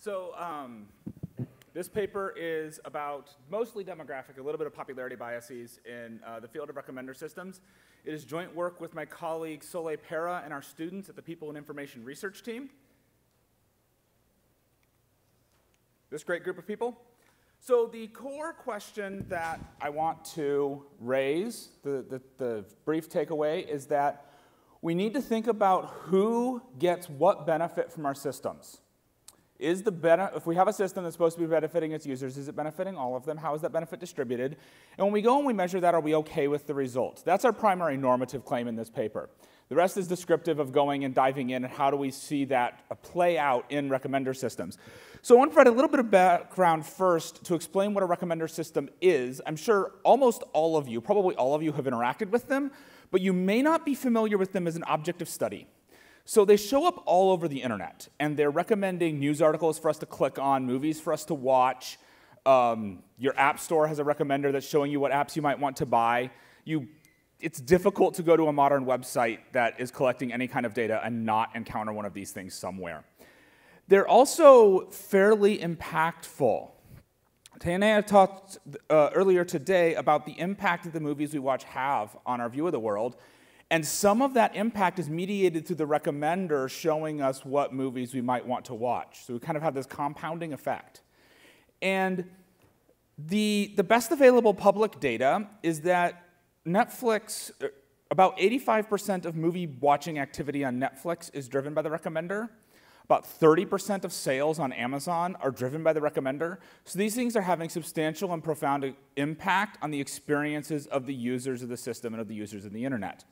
So um, this paper is about mostly demographic, a little bit of popularity biases in uh, the field of recommender systems. It is joint work with my colleague Sole Pera and our students at the People and Information Research Team. This great group of people. So the core question that I want to raise, the, the, the brief takeaway, is that we need to think about who gets what benefit from our systems. Is the if we have a system that's supposed to be benefiting its users, is it benefiting all of them? How is that benefit distributed? And when we go and we measure that, are we okay with the results? That's our primary normative claim in this paper. The rest is descriptive of going and diving in and how do we see that play out in recommender systems. So I want to provide a little bit of background first to explain what a recommender system is. I'm sure almost all of you, probably all of you, have interacted with them, but you may not be familiar with them as an object of study. So they show up all over the internet, and they're recommending news articles for us to click on, movies for us to watch. Um, your app store has a recommender that's showing you what apps you might want to buy. You, it's difficult to go to a modern website that is collecting any kind of data and not encounter one of these things somewhere. They're also fairly impactful. Tanya talked uh, earlier today about the impact that the movies we watch have on our view of the world, and some of that impact is mediated through the recommender showing us what movies we might want to watch. So we kind of have this compounding effect. And the, the best available public data is that Netflix, uh, about 85% of movie watching activity on Netflix is driven by the recommender. About 30% of sales on Amazon are driven by the recommender. So these things are having substantial and profound impact on the experiences of the users of the system and of the users of the internet.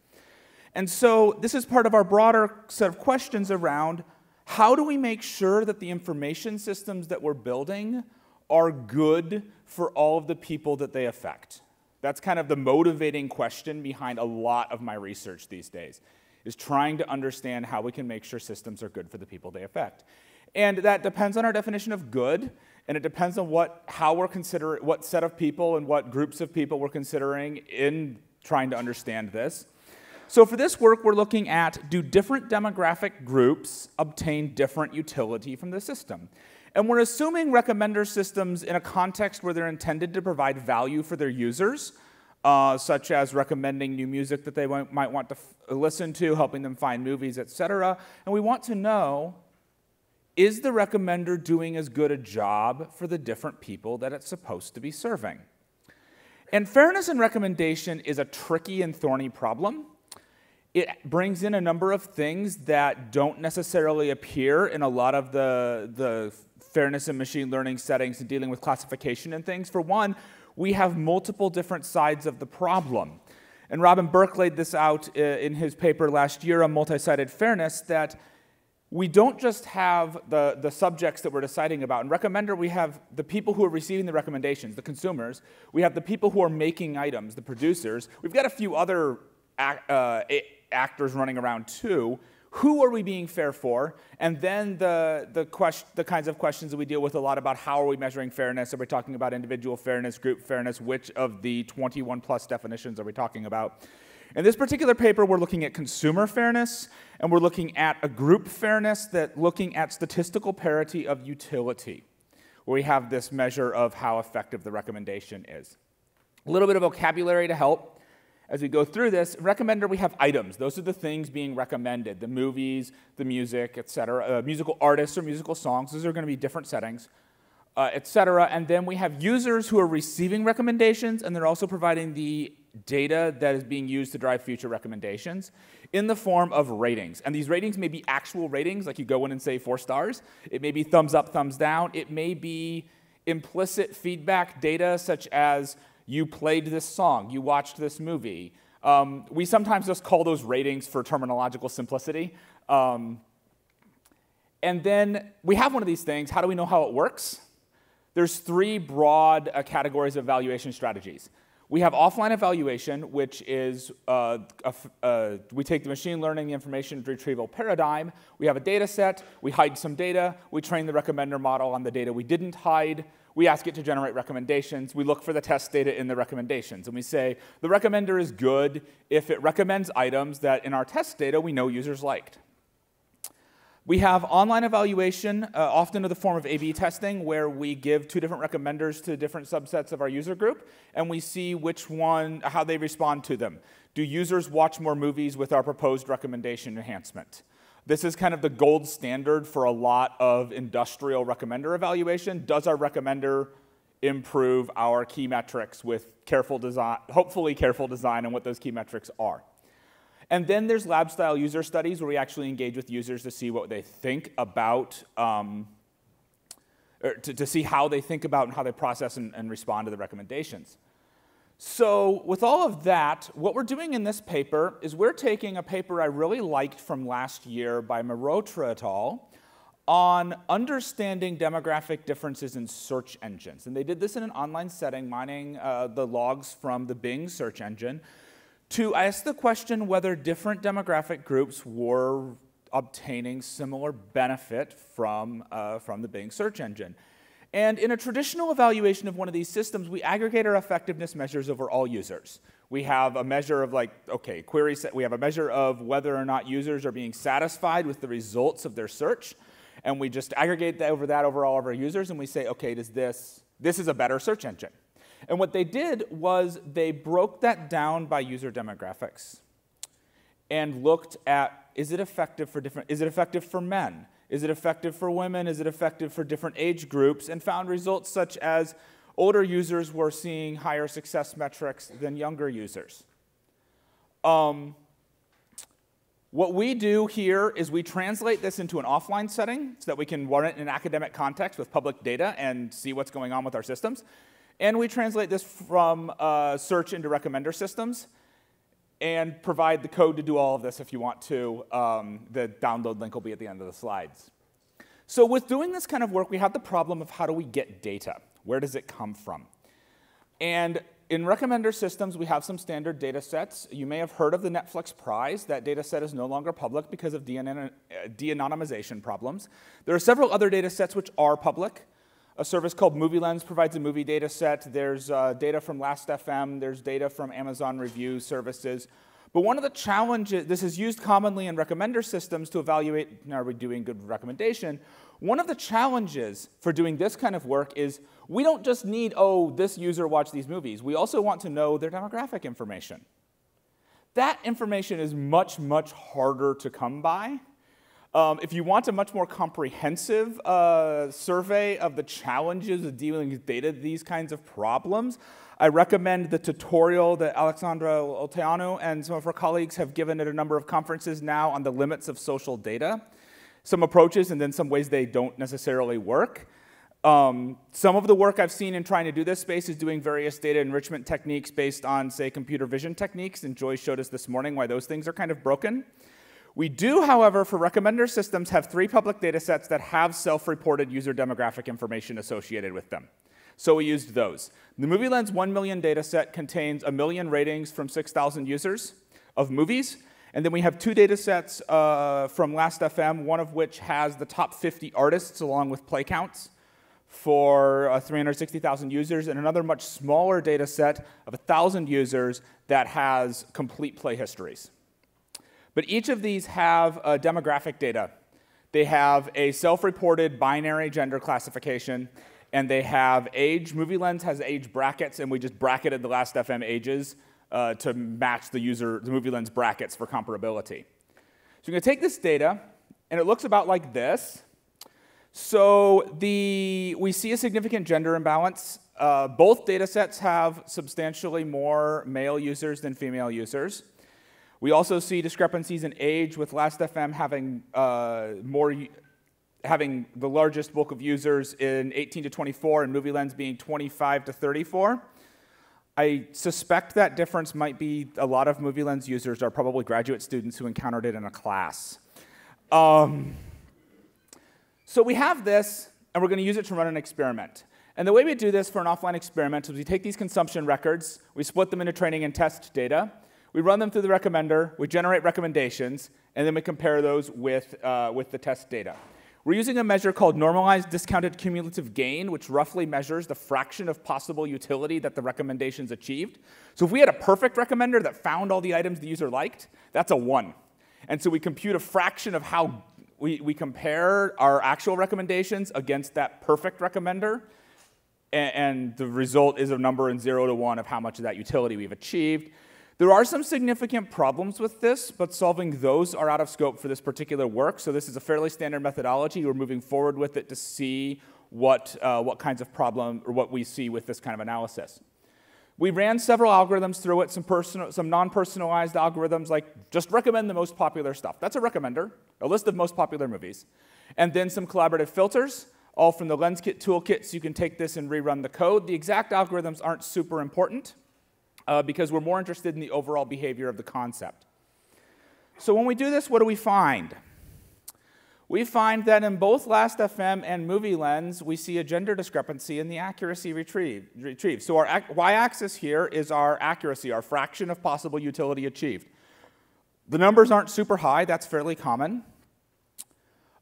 And so this is part of our broader set of questions around how do we make sure that the information systems that we're building are good for all of the people that they affect? That's kind of the motivating question behind a lot of my research these days, is trying to understand how we can make sure systems are good for the people they affect. And that depends on our definition of good, and it depends on what, how we're considering, what set of people and what groups of people we're considering in trying to understand this. So for this work, we're looking at do different demographic groups obtain different utility from the system? And we're assuming recommender systems in a context where they're intended to provide value for their users, uh, such as recommending new music that they might want to listen to, helping them find movies, etc. And we want to know is the recommender doing as good a job for the different people that it's supposed to be serving? And fairness in recommendation is a tricky and thorny problem it brings in a number of things that don't necessarily appear in a lot of the, the fairness and machine learning settings and dealing with classification and things. For one, we have multiple different sides of the problem. And Robin Burke laid this out uh, in his paper last year on multi-sided fairness that we don't just have the, the subjects that we're deciding about. In Recommender, we have the people who are receiving the recommendations, the consumers. We have the people who are making items, the producers. We've got a few other uh, actors running around too. Who are we being fair for? And then the, the, question, the kinds of questions that we deal with a lot about how are we measuring fairness? Are we talking about individual fairness, group fairness? Which of the 21 plus definitions are we talking about? In this particular paper, we're looking at consumer fairness, and we're looking at a group fairness that looking at statistical parity of utility, where we have this measure of how effective the recommendation is. A little bit of vocabulary to help as we go through this, recommender, we have items. Those are the things being recommended the movies, the music, etc., uh, musical artists or musical songs. Those are going to be different settings, uh, etc. And then we have users who are receiving recommendations, and they're also providing the data that is being used to drive future recommendations in the form of ratings. And these ratings may be actual ratings, like you go in and say four stars. It may be thumbs up, thumbs down. It may be implicit feedback data, such as you played this song, you watched this movie. Um, we sometimes just call those ratings for terminological simplicity. Um, and then we have one of these things. How do we know how it works? There's three broad uh, categories of evaluation strategies. We have offline evaluation, which is uh, uh, we take the machine learning information retrieval paradigm. We have a data set, we hide some data, we train the recommender model on the data we didn't hide. We ask it to generate recommendations. We look for the test data in the recommendations. And we say the recommender is good if it recommends items that in our test data we know users liked. We have online evaluation, uh, often in the form of A-B testing, where we give two different recommenders to different subsets of our user group, and we see which one, how they respond to them. Do users watch more movies with our proposed recommendation enhancement? This is kind of the gold standard for a lot of industrial recommender evaluation. Does our recommender improve our key metrics with careful design, hopefully careful design and what those key metrics are? And then there's lab style user studies where we actually engage with users to see what they think about, um, to, to, see how they think about and how they process and, and respond to the recommendations. So with all of that, what we're doing in this paper is we're taking a paper I really liked from last year by Mehrotra et al. on understanding demographic differences in search engines. And they did this in an online setting, mining uh, the logs from the Bing search engine to ask the question whether different demographic groups were obtaining similar benefit from, uh, from the Bing search engine. And in a traditional evaluation of one of these systems, we aggregate our effectiveness measures over all users. We have a measure of like, okay, query set, we have a measure of whether or not users are being satisfied with the results of their search. And we just aggregate that over that over all of our users and we say, okay, does this, this is a better search engine. And what they did was they broke that down by user demographics and looked at is it effective for different is it effective for men? Is it effective for women? Is it effective for different age groups? And found results such as older users were seeing higher success metrics than younger users. Um, what we do here is we translate this into an offline setting so that we can run it in an academic context with public data and see what's going on with our systems. And we translate this from uh, search into recommender systems and provide the code to do all of this if you want to. Um, the download link will be at the end of the slides. So with doing this kind of work, we have the problem of how do we get data? Where does it come from? And in recommender systems, we have some standard data sets. You may have heard of the Netflix prize. That data set is no longer public because of de-anonymization problems. There are several other data sets which are public. A service called MovieLens provides a movie data set. There's uh, data from Last.fm. There's data from Amazon review services. But one of the challenges, this is used commonly in recommender systems to evaluate, are we doing good recommendation? One of the challenges for doing this kind of work is we don't just need, oh, this user watched these movies. We also want to know their demographic information. That information is much, much harder to come by. Um, if you want a much more comprehensive uh, survey of the challenges of dealing with data, these kinds of problems, I recommend the tutorial that Alexandra Olteanu and some of her colleagues have given at a number of conferences now on the limits of social data. Some approaches and then some ways they don't necessarily work. Um, some of the work I've seen in trying to do this space is doing various data enrichment techniques based on, say, computer vision techniques, and Joy showed us this morning why those things are kind of broken. We do, however, for recommender systems, have three public data sets that have self-reported user demographic information associated with them. So we used those. The MovieLens 1 million data set contains a million ratings from 6,000 users of movies. And then we have two data sets uh, from Last.fm, one of which has the top 50 artists along with play counts for uh, 360,000 users, and another much smaller data set of 1,000 users that has complete play histories. But each of these have uh, demographic data. They have a self-reported binary gender classification, and they have age. MovieLens has age brackets, and we just bracketed the Last.fm ages uh, to match the user, the MovieLens brackets for comparability. So you're going to take this data, and it looks about like this. So the, we see a significant gender imbalance. Uh, both data sets have substantially more male users than female users. We also see discrepancies in age, with Last.fm having uh, more, having the largest bulk of users in 18 to 24, and MovieLens being 25 to 34. I suspect that difference might be a lot of MovieLens users are probably graduate students who encountered it in a class. Um, so we have this, and we're going to use it to run an experiment. And the way we do this for an offline experiment is we take these consumption records, we split them into training and test data, we run them through the recommender, we generate recommendations, and then we compare those with, uh, with the test data. We're using a measure called normalized discounted cumulative gain, which roughly measures the fraction of possible utility that the recommendations achieved. So if we had a perfect recommender that found all the items the user liked, that's a one. And so we compute a fraction of how we, we compare our actual recommendations against that perfect recommender, and, and the result is a number in 0 to 1 of how much of that utility we've achieved. There are some significant problems with this, but solving those are out of scope for this particular work. So this is a fairly standard methodology. We're moving forward with it to see what, uh, what kinds of problem or what we see with this kind of analysis. We ran several algorithms through it, some, personal, some non-personalized algorithms like just recommend the most popular stuff. That's a recommender, a list of most popular movies. And then some collaborative filters, all from the LensKit toolkit, so you can take this and rerun the code. The exact algorithms aren't super important uh, because we're more interested in the overall behavior of the concept. So when we do this, what do we find? We find that in both Last.fm and MovieLens, we see a gender discrepancy in the accuracy retrieved. retrieved. So our y-axis here is our accuracy, our fraction of possible utility achieved. The numbers aren't super high, that's fairly common.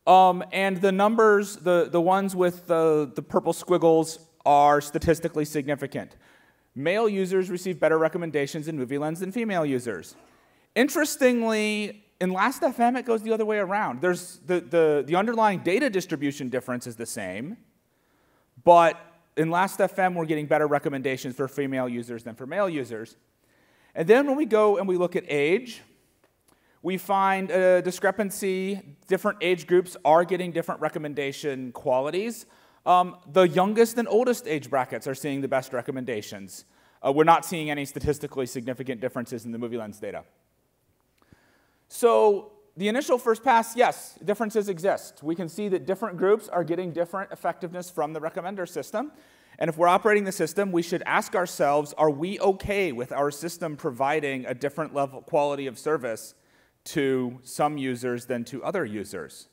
Um, and the numbers, the, the ones with the, the purple squiggles, are statistically significant male users receive better recommendations in MovieLens than female users. Interestingly, in Last.fm, it goes the other way around. There's the, the, the underlying data distribution difference is the same, but in Last.fm, we're getting better recommendations for female users than for male users. And then when we go and we look at age, we find a discrepancy. Different age groups are getting different recommendation qualities. Um, the youngest and oldest age brackets are seeing the best recommendations. Uh, we're not seeing any statistically significant differences in the MovieLens data. So the initial first pass, yes, differences exist. We can see that different groups are getting different effectiveness from the recommender system. And if we're operating the system, we should ask ourselves, are we okay with our system providing a different level quality of service to some users than to other users?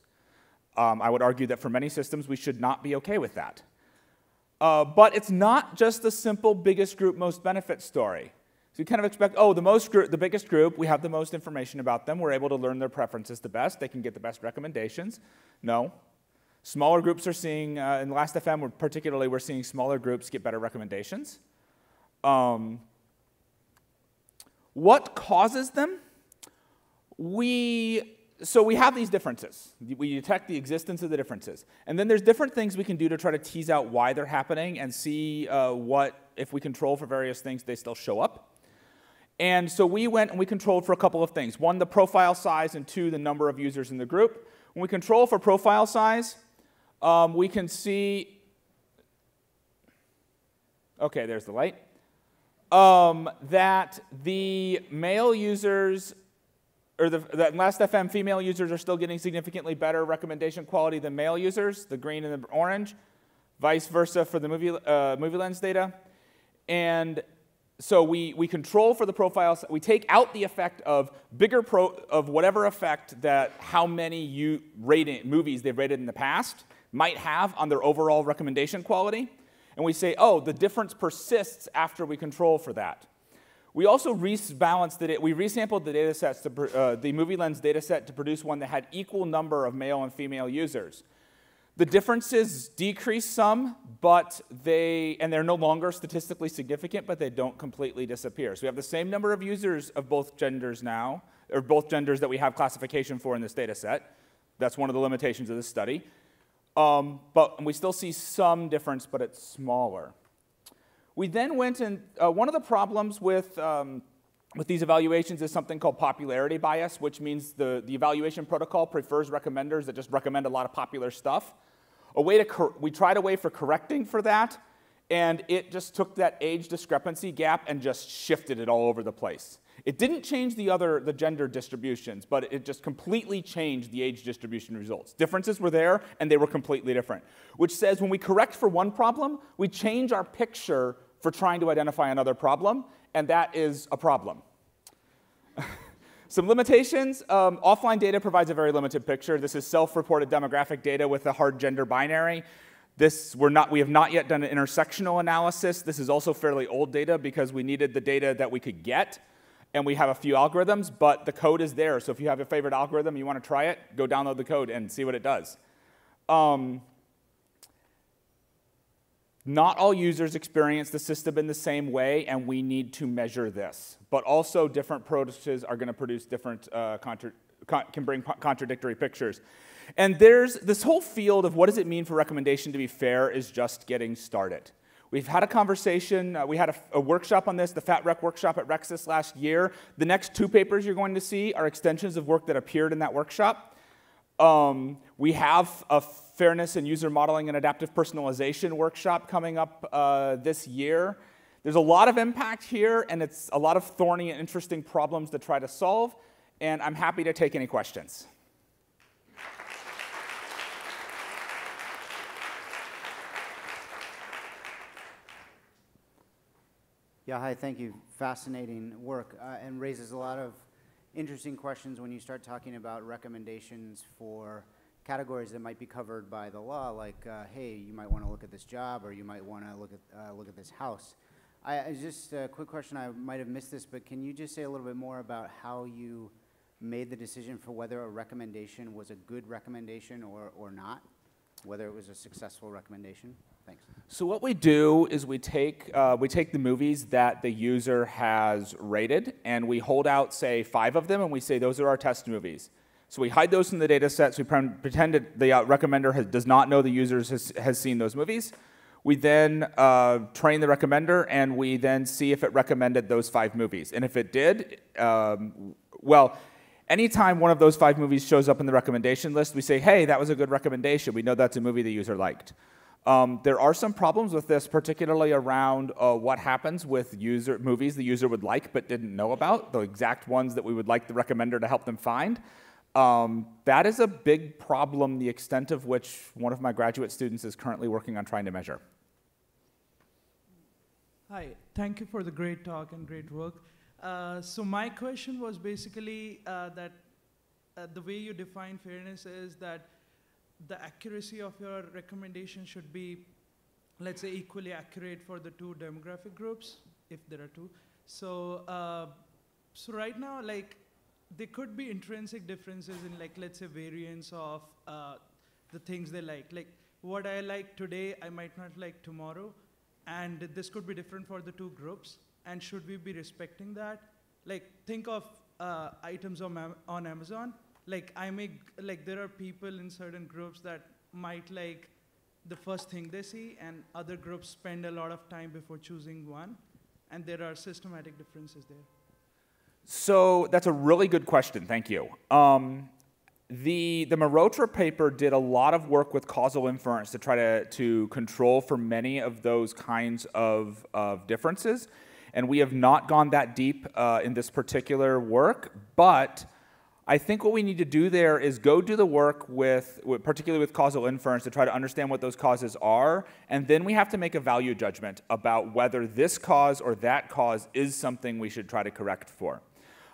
Um, I would argue that for many systems, we should not be okay with that. Uh, but it's not just the simple biggest group, most benefit story. So you kind of expect, oh, the, most group, the biggest group, we have the most information about them. We're able to learn their preferences the best. They can get the best recommendations. No. Smaller groups are seeing, uh, in Last.fm particularly, we're seeing smaller groups get better recommendations. Um, what causes them? We so we have these differences. We detect the existence of the differences. And then there's different things we can do to try to tease out why they're happening and see uh, what, if we control for various things, they still show up. And so we went and we controlled for a couple of things. One, the profile size, and two, the number of users in the group. When we control for profile size, um, we can see, okay, there's the light, um, that the male users or the, the Last.fm female users are still getting significantly better recommendation quality than male users, the green and the orange, vice versa for the movie, uh, MovieLens data. And so we, we control for the profiles, we take out the effect of bigger pro, of whatever effect that how many you rating, movies they've rated in the past might have on their overall recommendation quality. And we say, oh, the difference persists after we control for that. We also rebalanced it. We resampled the data sets, to, uh, the MovieLens data set to produce one that had equal number of male and female users. The differences decrease some, but they, and they're no longer statistically significant, but they don't completely disappear. So we have the same number of users of both genders now, or both genders that we have classification for in this data set. That's one of the limitations of this study. Um, but we still see some difference, but it's smaller. We then went and uh, one of the problems with, um, with these evaluations is something called popularity bias, which means the, the evaluation protocol prefers recommenders that just recommend a lot of popular stuff. A way to we tried a way for correcting for that, and it just took that age discrepancy gap and just shifted it all over the place. It didn't change the other the gender distributions, but it just completely changed the age distribution results. Differences were there and they were completely different, which says when we correct for one problem, we change our picture for trying to identify another problem, and that is a problem. Some limitations, um, offline data provides a very limited picture. This is self-reported demographic data with a hard gender binary. This, we're not, we have not yet done an intersectional analysis. This is also fairly old data because we needed the data that we could get and we have a few algorithms, but the code is there. So if you have a favorite algorithm, you want to try it, go download the code and see what it does. Um, not all users experience the system in the same way, and we need to measure this. But also, different approaches are going to produce different uh, can bring contradictory pictures. And there's this whole field of what does it mean for recommendation to be fair is just getting started. We've had a conversation, uh, we had a, a, workshop on this, the FATREC workshop at RecSys last year. The next two papers you're going to see are extensions of work that appeared in that workshop. Um, we have a fairness and user modeling and adaptive personalization workshop coming up uh, this year. There's a lot of impact here, and it's a lot of thorny and interesting problems to try to solve, and I'm happy to take any questions. Yeah, hi, thank you. Fascinating work uh, and raises a lot of interesting questions when you start talking about recommendations for categories that might be covered by the law, like, uh, hey, you might want to look at this job or you might want to look at, uh, look at this house. I, I just a quick question, I might have missed this, but can you just say a little bit more about how you made the decision for whether a recommendation was a good recommendation or, or not, whether it was a successful recommendation? Thanks. So what we do is we take, uh, we take the movies that the user has rated, and we hold out, say, five of them, and we say those are our test movies. So we hide those from the data sets. We pretend that the uh, recommender has, does not know the user has, has seen those movies. We then uh, train the recommender, and we then see if it recommended those five movies. And if it did, um, well, anytime one of those five movies shows up in the recommendation list, we say, hey, that was a good recommendation. We know that's a movie the user liked. Um, there are some problems with this, particularly around uh, what happens with user movies the user would like but didn't know about, the exact ones that we would like the recommender to help them find. Um, that is a big problem, the extent of which one of my graduate students is currently working on trying to measure. Hi, thank you for the great talk and great work. Uh, so my question was basically uh, that uh, the way you define fairness is that the accuracy of your recommendation should be, let's say, equally accurate for the two demographic groups, if there are two. So, uh, so right now, like, there could be intrinsic differences in, like, let's say, variance of uh, the things they like. Like, what I like today, I might not like tomorrow, and this could be different for the two groups. And should we be respecting that? Like, think of uh, items on, on Amazon like I make like there are people in certain groups that might like the first thing they see, and other groups spend a lot of time before choosing one, and there are systematic differences there. So that's a really good question. Thank you. Um, the, the Mehrotra paper did a lot of work with causal inference to try to, to control for many of those kinds of, of differences. And we have not gone that deep uh, in this particular work, but I think what we need to do there is go do the work with, particularly with causal inference, to try to understand what those causes are, and then we have to make a value judgment about whether this cause or that cause is something we should try to correct for.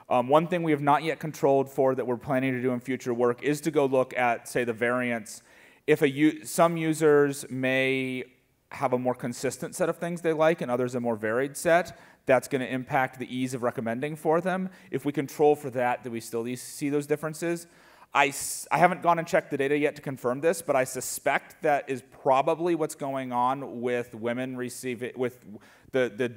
Um, one thing we have not yet controlled for that we're planning to do in future work is to go look at, say, the variance. If a some users may have a more consistent set of things they like and others a more varied set, that's going to impact the ease of recommending for them. If we control for that, do we still see those differences? I, I haven't gone and checked the data yet to confirm this, but I suspect that is probably what's going on with women receiving, with the, the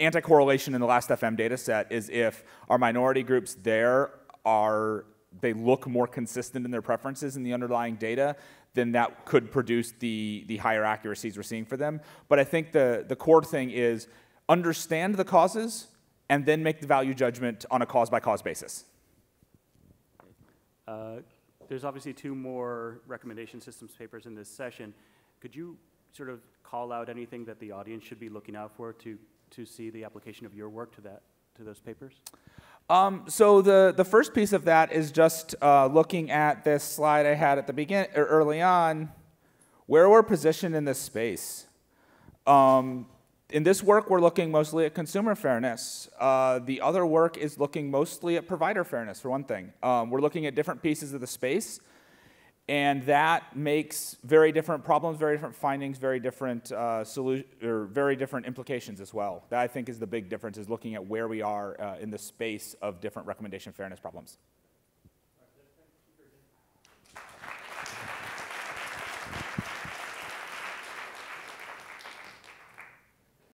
anti-correlation in the Last.fm data set is if our minority groups there are, they look more consistent in their preferences in the underlying data, then that could produce the, the higher accuracies we're seeing for them. But I think the, the core thing is understand the causes, and then make the value judgment on a cause by cause basis. Uh, there's obviously two more recommendation systems papers in this session. Could you sort of call out anything that the audience should be looking out for to, to see the application of your work to, that, to those papers? Um, so the, the first piece of that is just uh, looking at this slide I had at the beginning, er, early on, where we're positioned in this space. Um, in this work, we're looking mostly at consumer fairness. Uh, the other work is looking mostly at provider fairness, for one thing. Um, we're looking at different pieces of the space, and that makes very different problems, very different findings, very different uh, or very different implications as well. That I think is the big difference, is looking at where we are uh, in the space of different recommendation fairness problems.